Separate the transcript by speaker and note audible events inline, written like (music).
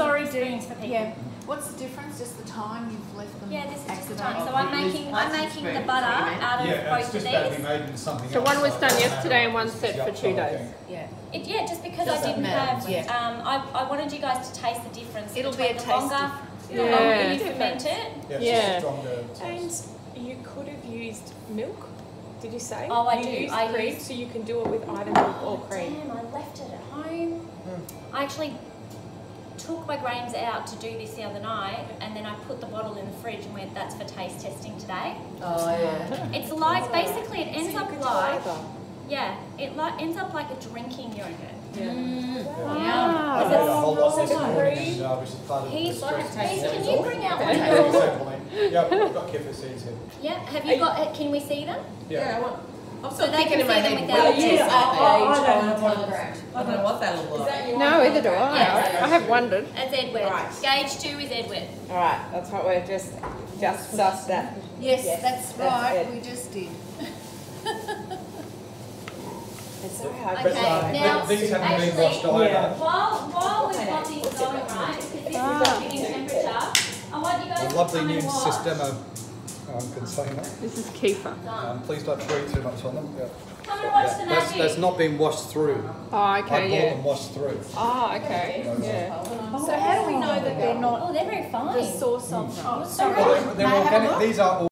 Speaker 1: sorry,
Speaker 2: spoons for people.
Speaker 1: Yeah. What's the difference? Just the time you've left them
Speaker 2: Yeah, this is just the
Speaker 1: activated?
Speaker 2: time. So I'm making I'm making the butter out of
Speaker 3: Yeah,
Speaker 2: both of
Speaker 3: just about
Speaker 2: these.
Speaker 3: made something
Speaker 4: So
Speaker 3: else.
Speaker 4: one was done yesterday and one set for two days.
Speaker 1: Yeah.
Speaker 2: It, yeah, just because I didn't
Speaker 1: matter,
Speaker 2: have,
Speaker 1: yeah.
Speaker 2: um, I, I wanted you guys to taste the difference
Speaker 1: It'll be a
Speaker 2: the
Speaker 1: taste
Speaker 2: longer, the
Speaker 4: Yeah.
Speaker 2: longer you
Speaker 5: Difference.
Speaker 2: ferment it.
Speaker 3: Yeah, it's
Speaker 4: Yeah.
Speaker 3: just a stronger
Speaker 5: And you could have used milk. Did you say?
Speaker 2: Oh, I
Speaker 5: you
Speaker 2: do.
Speaker 5: Used
Speaker 2: I
Speaker 5: cream,
Speaker 2: used-
Speaker 5: so you can do it with either milk or cream.
Speaker 2: Damn, I left it at home. I actually took my grains out to do this the other night, and then I put the bottle in the fridge and went, "That's for taste testing today."
Speaker 1: Oh, yeah.
Speaker 2: It's like basically it ends
Speaker 5: so
Speaker 2: up like
Speaker 5: either.
Speaker 2: yeah, it like ends up like a drinking yogurt.
Speaker 5: Yeah.
Speaker 3: I made a whole lot this morning, and, uh, which is part of
Speaker 2: He's like,
Speaker 3: test.
Speaker 2: Can you bring out one of
Speaker 3: Yeah,
Speaker 2: your
Speaker 3: exactly. Yeah, I've got kefir seeds here.
Speaker 2: Yeah, have you got? Can we see them?
Speaker 3: Yeah.
Speaker 6: I want, I'm
Speaker 2: So
Speaker 6: still
Speaker 2: they
Speaker 6: thinking
Speaker 2: can
Speaker 6: in my
Speaker 2: them
Speaker 6: head,
Speaker 2: without
Speaker 6: what
Speaker 2: taste.
Speaker 6: is
Speaker 2: Yeah,
Speaker 6: that
Speaker 1: I- I
Speaker 6: age
Speaker 1: don't
Speaker 6: on
Speaker 1: know.
Speaker 6: telegram? I don't know what that will look like.
Speaker 4: No, either do I.
Speaker 2: Yeah.
Speaker 4: I have wondered.
Speaker 2: That's Edward.
Speaker 6: Right.
Speaker 2: Gauge two is Edward.
Speaker 5: All right, that's what we're just just sussed that.
Speaker 1: Yes,
Speaker 5: Yes,
Speaker 1: that's
Speaker 5: that's
Speaker 1: right.
Speaker 5: it.
Speaker 1: We just did. (laughs)
Speaker 5: It's so hard.
Speaker 3: But,
Speaker 2: Okay,
Speaker 3: uh,
Speaker 2: now,
Speaker 3: th- these haven't been
Speaker 2: actually-
Speaker 3: washed either.
Speaker 5: Yeah.
Speaker 2: While while we've got these going right, because this is getting temperature, I want you guys
Speaker 3: A
Speaker 2: to
Speaker 3: lovely new
Speaker 2: system watch.
Speaker 3: Sistema um, container.
Speaker 4: This is kefir.
Speaker 3: Um, please don't breathe too much on them. Yeah.
Speaker 2: Come and watch the
Speaker 3: Yeah, that's,
Speaker 2: magic.
Speaker 3: that's not been washed through.
Speaker 4: Oh,
Speaker 3: I bought
Speaker 4: okay, yeah.
Speaker 3: them washed through.
Speaker 4: Oh, okay, yeah.
Speaker 1: So how do we know that they're not
Speaker 2: Oh, they're very fine.
Speaker 1: the source of them?
Speaker 2: Sorry.
Speaker 3: Well, they're, they're organic. These are